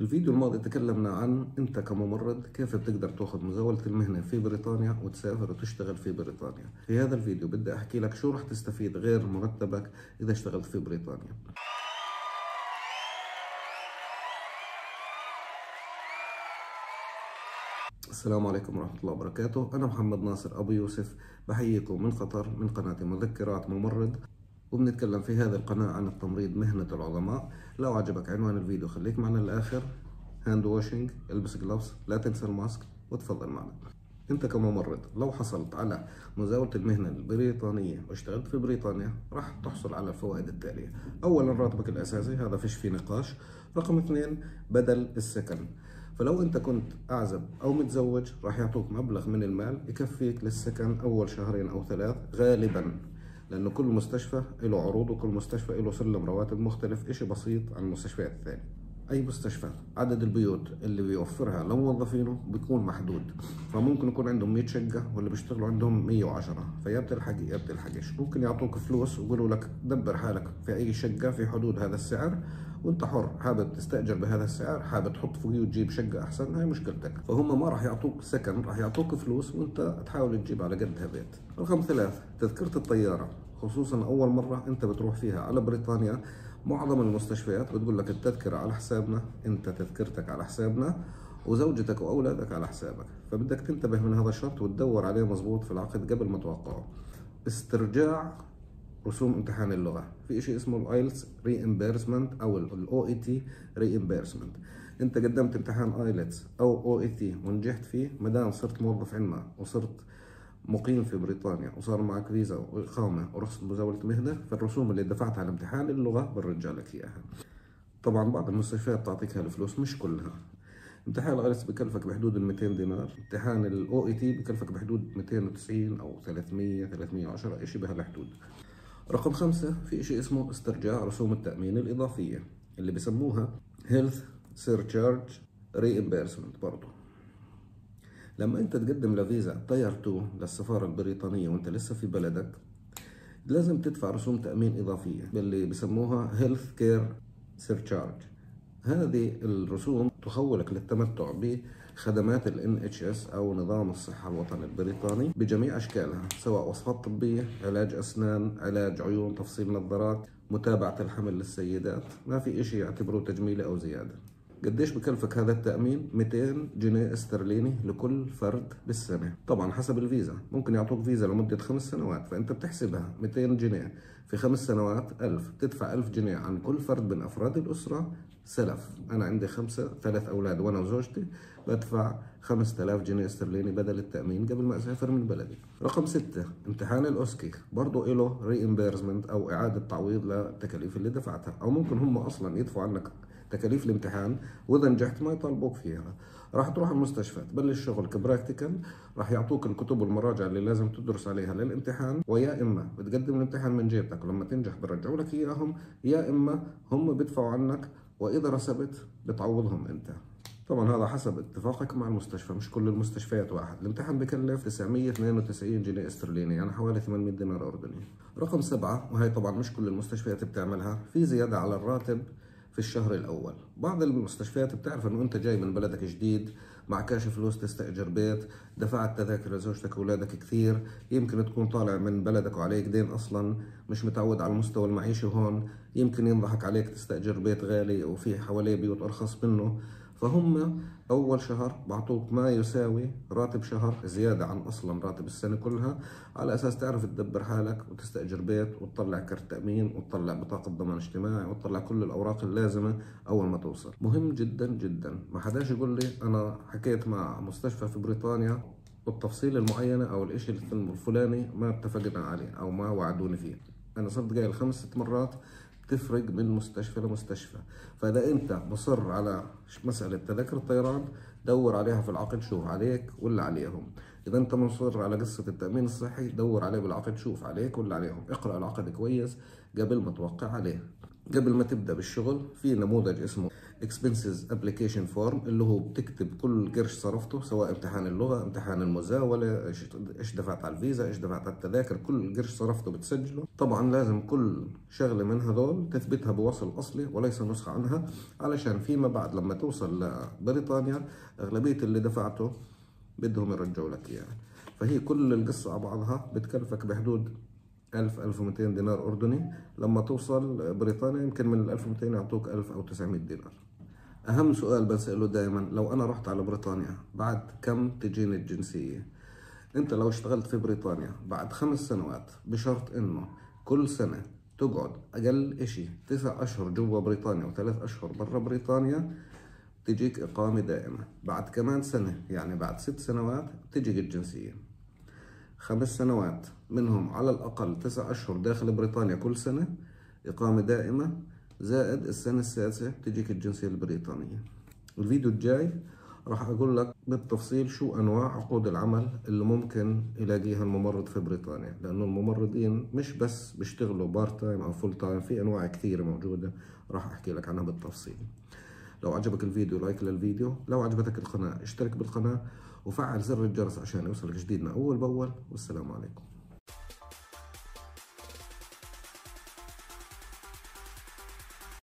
الفيديو الماضي تكلمنا عن انت كممرض كيف بتقدر تاخذ مزاولة المهنة في بريطانيا وتسافر وتشتغل في بريطانيا. في هذا الفيديو بدي أحكي لك شو رح تستفيد غير مرتبك إذا اشتغلت في بريطانيا. السلام عليكم ورحمة الله وبركاته. أنا محمد ناصر أبو يوسف. بحييكم من قطر من قناة مذكرات ممرض. وبنتكلم في هذه القناة عن التمريض مهنة العظماء. لو عجبك عنوان الفيديو خليك معنا للآخر. hand washing البس gloves لا تنسى ال mask وتفضل معنا. أنت كممرض لو حصلت على مزاولة المهنة البريطانية واشتغلت في بريطانيا راح تحصل على الفوائد التالية. اولا راتبك الأساسي هذا فيش فيه نقاش. رقم اثنين بدل السكن. فلو أنت كنت أعزب أو متزوج راح يعطوك مبلغ من المال يكفيك للسكن أول شهرين أو ثلاث غالبا. لأنه كل مستشفى له عروض وكل مستشفى له سلم رواتب مختلف. إشي بسيط عن المستشفيات الثانية. أي مستشفى عدد البيوت اللي بيوفرها لموظفينه بيكون محدود. فممكن يكون عندهم 100 شقة واللي بيشتغلوا عندهم 110 فيا بتلحق يا بتلحقش ممكن يعطوك فلوس ويقولوا لك دبر حالك في أي شقة في حدود هذا السعر وأنت حر. حابب تستأجر بهذا السعر حابب تحط فوقيه وتجيب شقة أحسن هاي مشكلتك. فهم ما راح يعطوك سكن راح يعطوك فلوس وأنت تحاول تجيب على قدها بيت رقم ثلاث تذكرة الطيارة. خصوصا أول مرة أنت بتروح فيها على بريطانيا معظم المستشفيات بتقول لك التذكرة على حسابنا انت تذكرتك على حسابنا وزوجتك واولادك على حسابك. فبدك تنتبه من هذا الشرط وتدور عليه مزبوط في العقد قبل ما توقعه. استرجاع رسوم امتحان اللغة. في شيء اسمه ال IELTS reimbursement أو ال OET reimbursement انت قدمت امتحان IELTS أو OET ونجحت فيه ما دام صرت موظف عندنا وصرت مقيم في بريطانيا وصار معك فيزا واقامه ورخصه مزاولة مهنة فالرسوم اللي دفعتها على امتحان اللغة بنرجع لك إياها. طبعا بعض المستشفيات تعطيك هالفلوس مش كلها. امتحان ال IELTS بكلفك بحدود ال 200 دينار. امتحان ال OET بكلفك بحدود 290 أو 300 310 شيء بهالحدود. رقم خمسة في شيء اسمه استرجاع رسوم التأمين الإضافية اللي بسموها Health Surcharge Reimbursement برضه لما انت تقدم لفيزا تاير 2 للسفارة البريطانية وانت لسه في بلدك لازم تدفع رسوم تأمين إضافية اللي بسموها Health Care Surcharge. هذه الرسوم تخولك للتمتع بخدمات ال NHS أو نظام الصحة الوطني البريطاني بجميع أشكالها سواء وصفات طبية علاج أسنان علاج عيون تفصيل نظارات متابعة الحمل للسيدات ما في إشي يعتبروه تجميلي أو زيادة. قديش بكلفك هذا التأمين؟ 200 جنيه استرليني لكل فرد بالسنة. طبعا حسب الفيزا. ممكن يعطوك فيزا لمدة خمس سنوات فأنت بتحسبها. 200 جنيه في خمس سنوات 1000 تدفع 1000 جنيه عن كل فرد من أفراد الأسرة سلف. أنا عندي خمسة ثلاث أولاد وأنا وزوجتي. بدفع 5000 جنيه استرليني بدل التأمين قبل ما أسافر من بلدي. رقم ستة امتحان ال OSCE. برضه له reimbursement أو إعادة تعويض للتكاليف اللي دفعتها. أو ممكن هم أصلا يدفعوا عنك تكاليف الامتحان وإذا نجحت ما يطالبوك فيها. راح تروح المستشفى تبلش شغل كبراكتيكال راح يعطوك الكتب والمراجع اللي لازم تدرس عليها للامتحان ويا إما بتقدم الامتحان من جيبتك ولما تنجح برجعوا لك إياهم يا إما هم بيدفعوا عنك وإذا رسبت بتعوضهم أنت. طبعا هذا حسب اتفاقك مع المستشفى مش كل المستشفيات واحد. الامتحان بكلف 992 جنيه استرليني يعني حوالي 800 دينار أردني. رقم سبعة وهي طبعا مش كل المستشفيات بتعملها في زيادة على الراتب في الشهر الأول. بعض المستشفيات بتعرف إنه أنت جاي من بلدك جديد معكاش فلوس تستأجر بيت دفعت تذاكر لزوجتك واولادك كثير يمكن تكون طالع من بلدك وعليك دين أصلا مش متعود على المستوى المعيشي هون يمكن ينضحك عليك تستأجر بيت غالي وفي حواليه بيوت أرخص منه. فهم أول شهر بعطوك ما يساوي راتب شهر زيادة عن أصلا راتب السنة كلها. على أساس تعرف تدبر حالك وتستأجر بيت وتطلع كرت تأمين وتطلع بطاقة ضمان اجتماعي وتطلع كل الأوراق اللازمة أول ما توصل. مهم جدا جدا. ما حداش يقول لي أنا حكيت مع مستشفى في بريطانيا والتفصيل المعينة أو الإشي الفلاني ما اتفقنا عليه أو ما وعدوني فيه. أنا صرت قايل خمس ست مرات تفرق من مستشفى لمستشفى. فإذا أنت مصر على مسألة تذاكر الطيران دور عليها في العقد شوف عليك ولا عليهم. إذا أنت مصر على قصة التأمين الصحي دور عليه بالعقد شوف عليك ولا عليهم. اقرأ العقد كويس قبل ما توقع عليه. قبل ما تبدأ بالشغل في نموذج اسمه expenses application form اللي هو بتكتب كل قرش صرفته سواء امتحان اللغة امتحان المزاولة إيش دفعت على الفيزا إيش دفعت على التذاكر كل قرش صرفته بتسجله. طبعا لازم كل شغلة من هذول تثبتها بوصل أصلي وليس نسخة عنها علشان فيما بعد لما توصل لبريطانيا أغلبية اللي دفعته بدهم يرجعوا لك اياه فهي كل القصة على بعضها بتكلفك بحدود 1000 1200 دينار أردني. لما توصل بريطانيا يمكن من ال 1200 يعطوك 1000 أو 900 دينار. أهم سؤال بسأله دائما لو أنا رحت على بريطانيا بعد كم تجيني الجنسية؟ أنت لو اشتغلت في بريطانيا بعد خمس سنوات بشرط إنه كل سنة تقعد أقل إشي تسع أشهر جوا بريطانيا وثلاث أشهر برا بريطانيا تجيك إقامة دائمة. بعد كمان سنة يعني بعد ست سنوات تجيك الجنسية. خمس سنوات منهم على الأقل تسع أشهر داخل بريطانيا كل سنة إقامة دائمة زائد السنة السادسة تجيك الجنسية البريطانية. الفيديو الجاي راح أقول لك بالتفصيل شو أنواع عقود العمل اللي ممكن يلاقيها الممرض في بريطانيا لأنه الممرضين مش بس بيشتغلوا part time أو full time في أنواع كثيرة موجودة راح أحكي لك عنها بالتفصيل. لو عجبك الفيديو لايك للفيديو لو عجبتك القناة اشترك بالقناة وفعل زر الجرس عشان يوصلك جديدنا أول بأول والسلام عليكم.